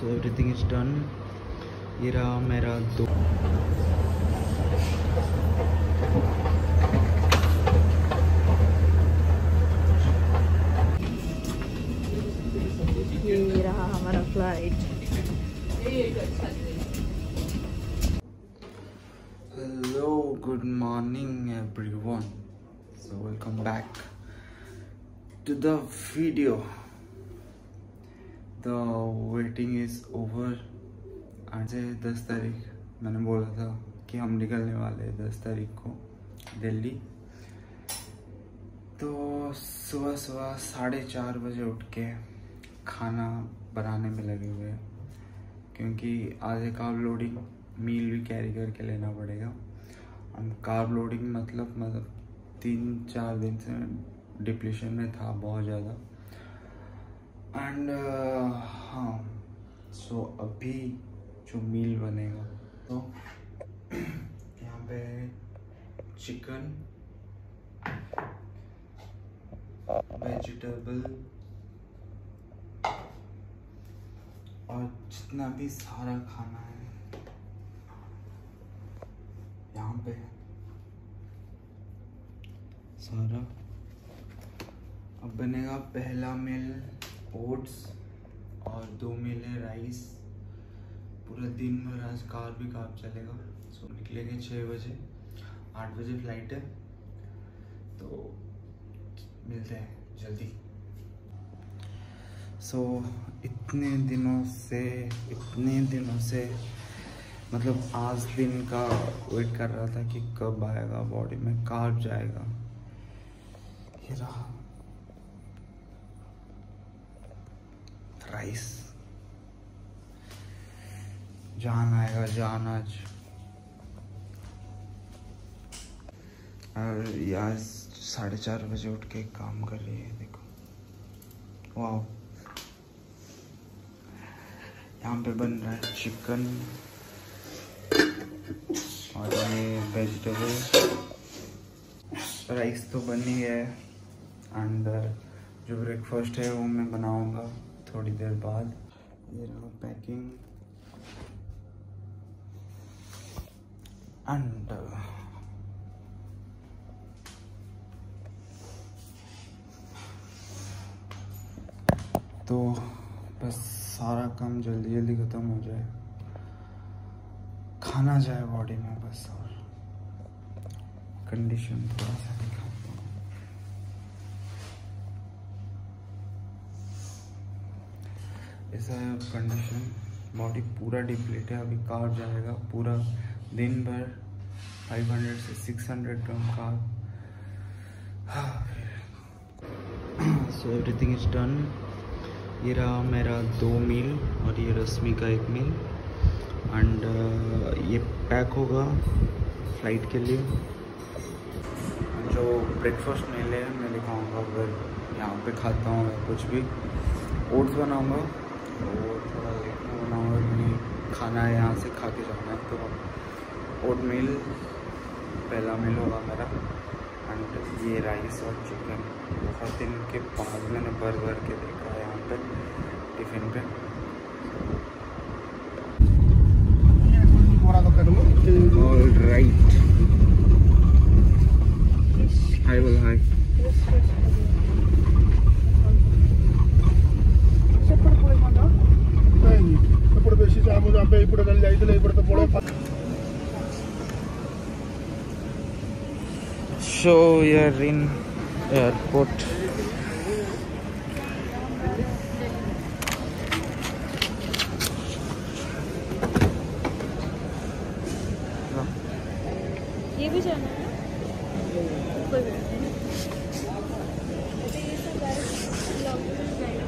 So everything is done ये रहा मेरा दो ये रहा हमारा flight Hello, good morning everyone. So welcome back to the video. The waiting is over. आज है दस तारीख। मैंने बोला था कि हम निकलने वाले हैं दस तारीख को दिल्ली। तो सुबह सुबह साढ़े चार बजे उठ के खाना बनाने में लगे हुए हैं। क्योंकि आधे कार्ब लोडिंग मील भी कैरी करके लेना पड़ेगा। हम कार्ब लोडिंग मतलब मतलब तीन चार दिन से डिप्लीशन में था बहुत ज़्यादा। एंड हाँ सो अभी जो मील बनेगा तो यहाँ पे चिकन वेजिटेबल और जितना भी सारा खाना है, यहाँ पे सारा। अब बनेगा पहला मिल ओट्स और दो मिल राइस। पूरा दिन भर आज कार भी कार चलेगा। सो निकलेंगे छः बजे। आठ बजे फ़्लाइट है। तो मिलते हैं जल्दी। सो so, इतने दिनों से इतने दिनों से मतलब आज दिन का वेट कर रहा था कि कब आएगा बॉडी में कार्ब जाएगा। ये रहा। राइस। जान आएगा जान आज। और यार, साढ़े चार बजे उठ के काम कर रही है, देखो। वाह यहाँ पे बन रहा है चिकन और ये वेजिटेबल राइस तो बन ही है एंड जो ब्रेकफास्ट है वो मैं बनाऊँगा। थोड़ी देर बाद। ये रहा पैकिंग एंड तो बस सारा काम जल्दी जल्दी ख़त्म हो जाए। खाना जाए बॉडी में बस और कंडीशन थोड़ा सा दिखाता हूँ ऐसा है कंडीशन बॉडी पूरा डिप्लीट है, अभी कार जाएगा, पूरा दिन भर 500 से 600 ग्राम car so everything is done ये रहा मेरा दो मील और ये रश्मि का एक मील एंड ये पैक होगा फ़्लाइट के लिए। जो ब्रेकफास्ट मील मैं दिखाऊँगा, अगर यहाँ पे खाता हूँ, कुछ भी। ओट्स बनाऊँगा। और थोड़ा लेट में क्योंकि खाना यहाँ से खा के जाना है। तो ओट मील पहला मील होगा मेरा। एंड ये राइस और चिकन बहुत दिन के बाद मैंने भर के देखा है यहाँ पे टिफ़िन पे। All right So we are in airport. ये भी जाना है ना कोई बात नहीं अभी ये सब direct लॉन्ग में जाएगा।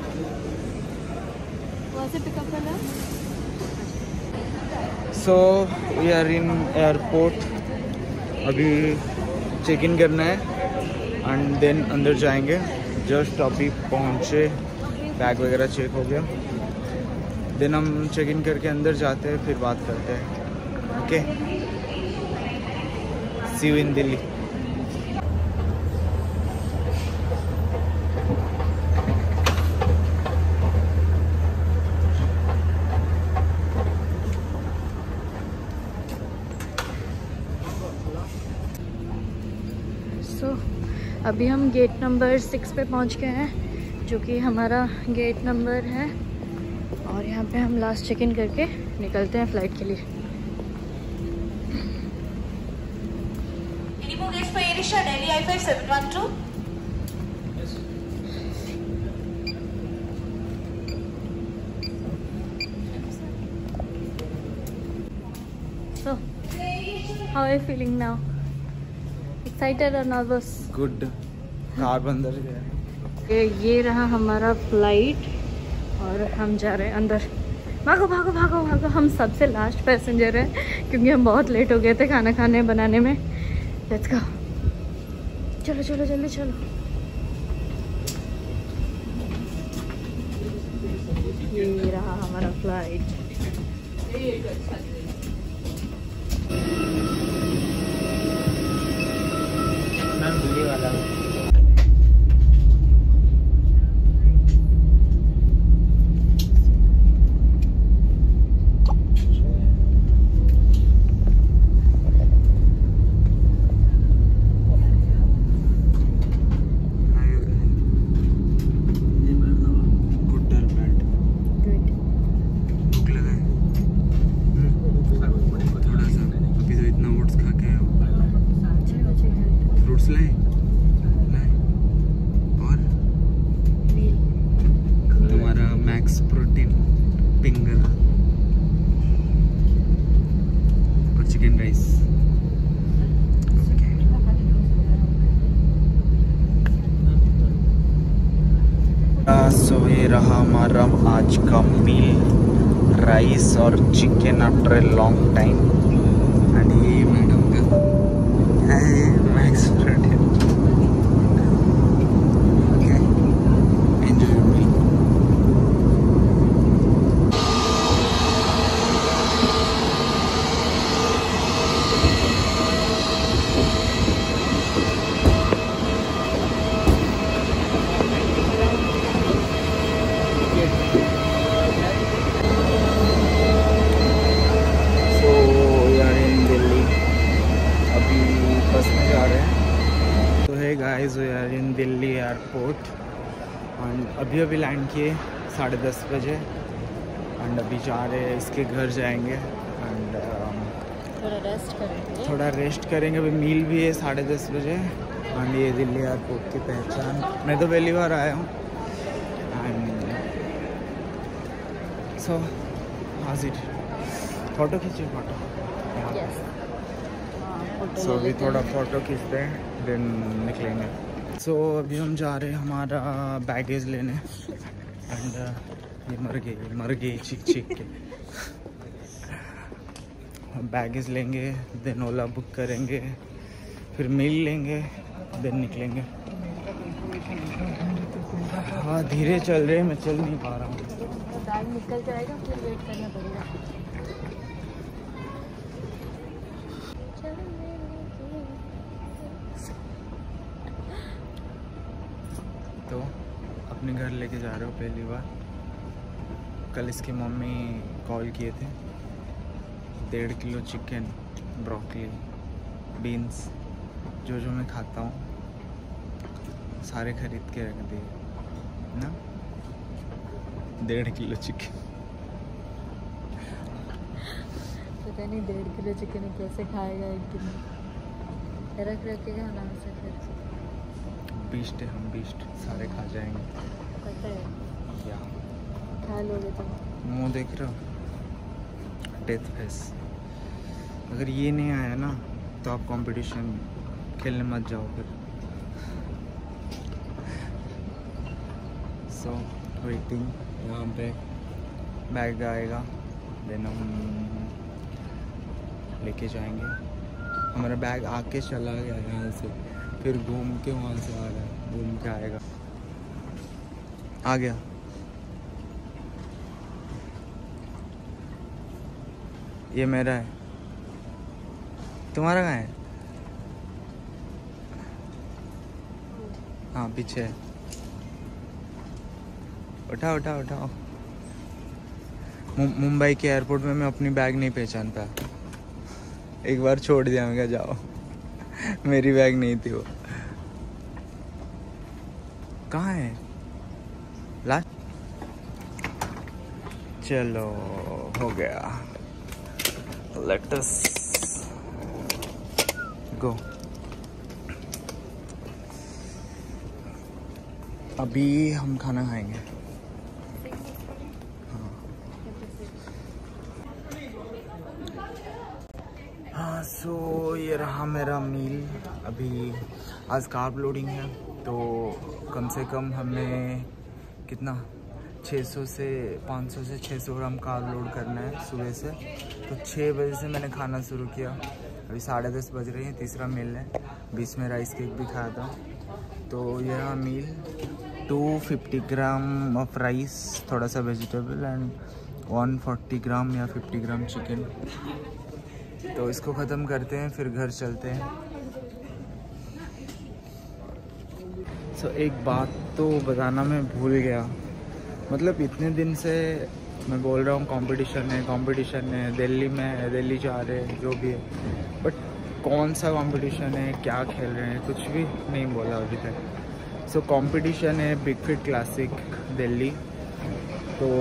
वहाँ से पिकअप करना so we are in airport अभी चेक इन करना है एंड देन अंदर जाएँगे। जस्ट अभी पहुँचे बैग वगैरह चेक हो गया। देन हम चेक इन करके अंदर जाते हैं, फिर बात करते हैं। Okay see you in Delhi अभी हम गेट नंबर सिक्स पे पहुँच गए हैं जो कि हमारा गेट नंबर है और यहाँ पे हम लास्ट चेक इन करके निकलते हैं फ़्लाइट के लिए How are you feeling now? Excited or nervous? Good. कार बंदर गया। ये ये रहा हमारा फ़्लाइट और हम जा रहे हैं अंदर। भागो भागो भागो भागो हम सबसे लास्ट पैसेंजर हैं क्योंकि हम बहुत लेट हो गए थे खाना खाने बनाने में। लेट्स गो चलो चलो जल्दी चलो। ये रहा हमारा फ़्लाइट मैम दिल्ली वाला गुड गुड भूख लगा है हम्म? थोड़ा सा अभी तो इतना ओट्स खा के आया हूँ फ्रूट्स लाए। लाए। और तुम्हारा मैक्स प्रोटीन पिंगल और चिकन राइस सो ये रहा हमारा आज का मील राइस और chicken after a long time ये मैडम का है max protein enjoy meal so यार इन दिल्ली अभी बस में जा रहे हैं तो है guys we are in Delhi airport and अभी अभी लैंड किए साढ़े दस बजे। एंड अभी जा रहे हैं इसके घर जाएँगे। एंड थोड़ा रेस्ट करेंगे। थोड़ा रेस्ट करेंगे। अभी मील भी है साढ़े दस बजे। एंड ये दिल्ली एयरपोर्ट की पहचान। मैं तो पहली बार आया हूँ। एंड सो हाजिर। फ़ोटो खींचे फ़ोटो सो अभी थोड़ा फ़ोटो खींचते हैं देन निकलेंगे। सो so, अभी हम जा रहे हैं हमारा बैगेज लेने। एंड ये मर गई मर गई चीख चीख के। बैगेज लेंगे देन ओला बुक करेंगे फिर मिल लेंगे देन निकलेंगे। हाँ धीरे चल रहे मैं चल नहीं पा रहा हूँ। निकल जाएगा फिर वेट करना पड़ेगा। अपने घर लेके जा रहे हो पहली बार? कल इसकी मम्मी कॉल किए थे। डेढ़ किलो चिकन ब्रोकली बीन्स जो जो मैं खाता हूँ सारे खरीद के रख दिए ना? डेढ़ किलो चिकन पता नहीं डेढ़ किलो चिकन कैसे खाएगा एक दिन। रख रखेगा फिर बीस्ट है हम बीस्ट सारे खा जाएँगे। पता है। या। खा लोगे तुम मुँह देख रहे हो? डेथ फेस अगर ये नहीं आया ना तो आप कंपटीशन खेलने मत जाओ फिर। सो वेटिंग यहाँ पे बैग आएगा। देन हम लेके जाएँगे। हमारा बैग आके चला गया यहाँ से। फिर घूम के वहाँ से आ गया घूम के आएगा। आ गया। ये मेरा है। तुम्हारा कहाँ है? हाँ पीछे है। उठाओ उठाओ उठाओ। मुंबई के एयरपोर्ट में मैं अपनी बैग नहीं पहचान पाया। एक बार छोड़ दिया, मैं कहा जाओ। मेरी बैग नहीं थी वो। कहाँ है? लास्ट चलो, हो गया। लेट अस गो अभी हम खाना खाएँगे। हाँ। सो ये रहा मेरा मील अभी आज कार्ब लोडिंग है। तो कम से कम हमें कितना? 600 से 500 से 600 ग्राम का लोड करना है सुबह से। तो 6 बजे से मैंने खाना शुरू किया। अभी साढ़े दस बज रही है, तीसरा मील है। बीच में राइस केक भी खाया था। तो यह मील। 250 ग्राम ऑफ़ राइस, थोड़ा सा वेजिटेबल एंड 140 ग्राम या 50 ग्राम चिकन। तो इसको ख़त्म करते हैं, फिर घर चलते हैं। सो so, एक बात तो बताना मैं भूल गया। मतलब इतने दिन से मैं बोल रहा हूँ कंपटीशन है कंपटीशन है दिल्ली में है दिल्ली जा रहे हैं जो भी है। बट कौन सा कंपटीशन है क्या खेल रहे हैं कुछ भी नहीं बोला अभी तक। सो कंपटीशन है बिग फिट क्लासिक दिल्ली। तो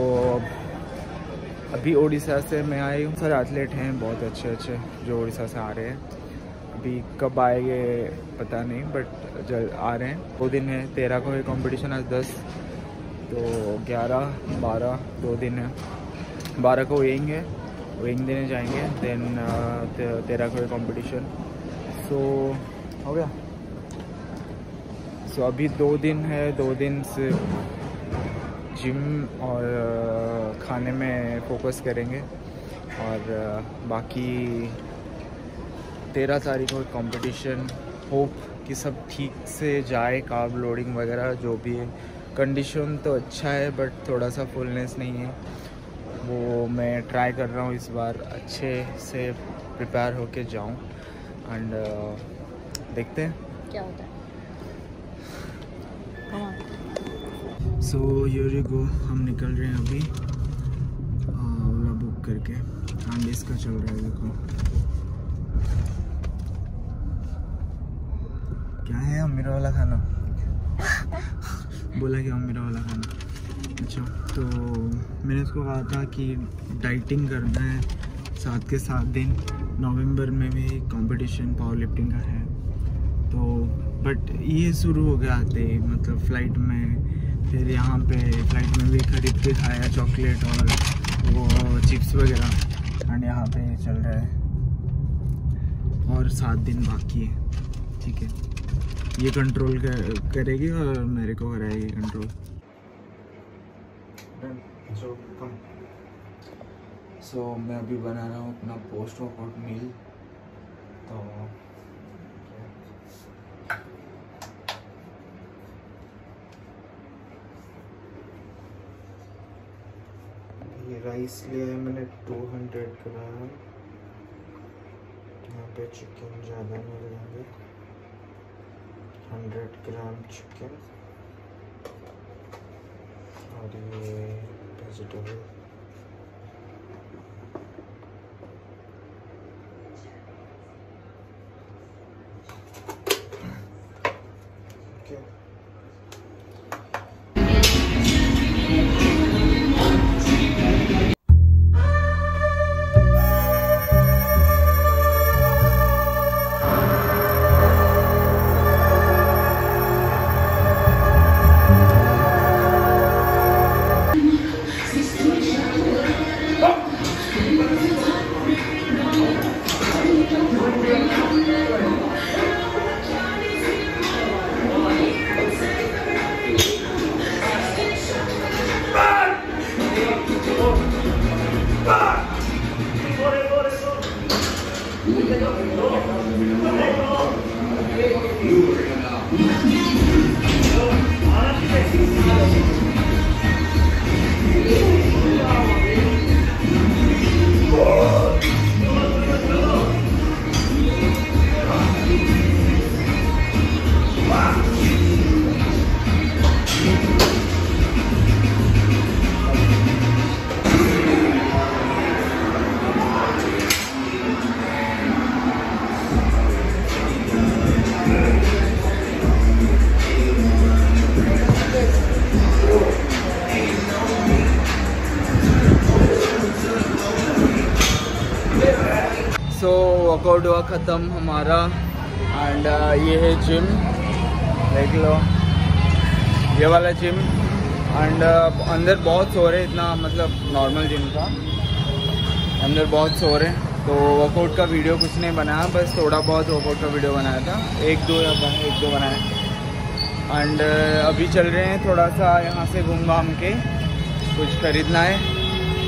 अभी उड़ीसा से मैं आई हूँ। सर एथलीट हैं बहुत अच्छे अच्छे जो उड़ीसा से आ रहे हैं। अभी कब आएँगे पता नहीं बट जल आ रहे हैं। दो दिन है, तेरह को है कंपटीशन आज दस तो ग्यारह, बारह, दो दिन है। बारह को वेइंग है वेइंग देने जाएँगे देन तेरह को है कंपटीशन सो हो गया। सो अभी दो दिन है, दो दिन से जिम और खाने में फोकस करेंगे। और बाकी तेरह तारीख को कंपटीशन होप कि सब ठीक से जाए कार्ब लोडिंग वगैरह जो भी है। कंडीशन तो अच्छा है बट थोड़ा सा फुलनेस नहीं है। वो मैं ट्राई कर रहा हूँ इस बार अच्छे से प्रिपेयर होके जाऊँ। एंड uh, देखते हैं। क्या होता है. सो यूरी गो हम निकल रहे हैं अभी ओला बुक करके। एंड इसका चल रहा है देखो। है अमीरा वाला खाना। बोला क्या अमीरा वाला खाना। अच्छा तो मैंने उसको कहा था कि डाइटिंग करना है सात के सात दिन। नवंबर में भी कंपटीशन पावर लिफ्टिंग का है। तो बट ये शुरू हो गया आते मतलब फ़्लाइट में। फिर यहाँ पे फ़्लाइट में भी खरीद के खाया चॉकलेट और वो चिप्स वगैरह। एंड यहाँ पे चल रहा है। और सात दिन बाकी है। ठीक है। ये कंट्रोल कर, करेगी और मेरे को कराएगी कंट्रोल सो so, मैं अभी बना रहा हूँ अपना पोस्ट वर्कआउट मील तो ये राइस लिया है मैंने 200 ग्राम यहाँ पे चिकन ज़्यादा नहीं लेंगे 100 ग्राम चिकन और ये वेजिटेबल वर्कआउट हुआ ख़त्म हमारा। एंड ये है जिम देख लो। ये वाला जिम एंड अंदर बहुत सो रहे इतना मतलब नॉर्मल जिम का। अंदर बहुत सो रहे तो वर्कआउट का वीडियो कुछ नहीं बनाया, बस थोड़ा बहुत वर्कआउट का वीडियो बनाया था। एक, दो या एक, दो बनाया। एंड अभी चल रहे हैं थोड़ा सा यहाँ से घूम घाम के। कुछ खरीदना है।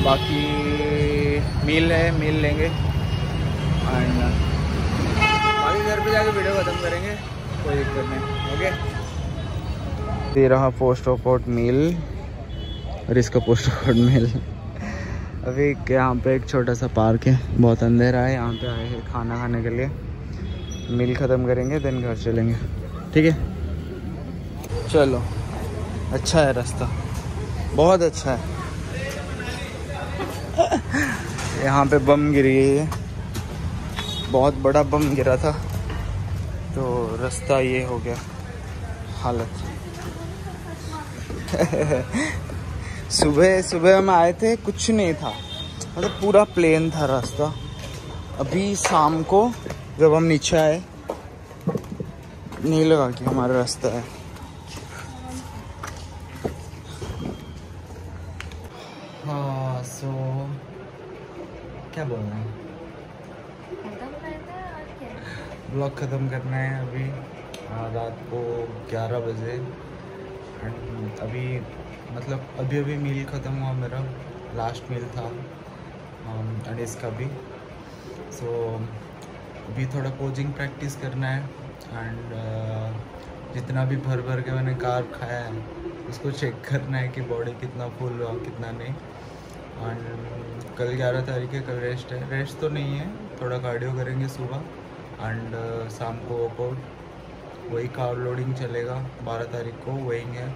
बाकी मील है मील लेंगे। एंड बाकी घर पे जाके वीडियो ख़त्म करेंगे। कोई दिक्कत नहीं। ओके दे रहा पोस्ट वर्कआउट मील और इसका पोस्ट वर्कआउट मील अभी यहाँ पे एक छोटा सा पार्क है। बहुत अंधेरा है। यहाँ पे आए हैं खाना खाने के लिए। मील ख़त्म करेंगे देन घर चलेंगे। ठीक है? चलो। अच्छा है रास्ता। बहुत अच्छा है। यहाँ पे बम गिरी है। बहुत बड़ा बम गिरा था तो रास्ता ये हो गया हालत। सुबह सुबह हम आए थे कुछ नहीं था। मतलब पूरा प्लेन था रास्ता। अभी शाम को जब हम नीचे आए नहीं लगा कि हमारा रास्ता है। हाँ सो क्या बोल रहे हैं ब्लॉग ख़त्म करना है अभी। हाँ, रात को 11 बजे। एंड अभी मतलब अभी अभी मील ख़त्म हुआ मेरा। लास्ट मील था। एंड इसका भी। सो so, अभी थोड़ा कोचिंग प्रैक्टिस करना है। एंड जितना भी भर भर के मैंने कार्ब खाया है उसको चेक करना है कि बॉडी कितना फुल हुआ कितना नहीं। एंड कल 11 तारीख है कल रेस्ट है। रेस्ट तो नहीं है थोड़ा कार्डियो करेंगे सुबह। एंड शाम को वर्कआउट वही कार लोडिंग चलेगा 12 तारीख को वही है।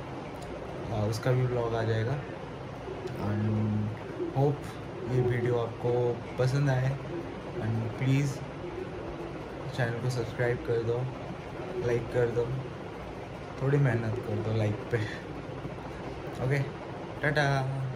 आ, उसका भी ब्लॉग आ जाएगा। एंड होप ये वीडियो आपको पसंद आए। एंड प्लीज़ चैनल को सब्सक्राइब कर दो लाइक कर दो। थोड़ी मेहनत कर दो लाइक पे। Okay tata.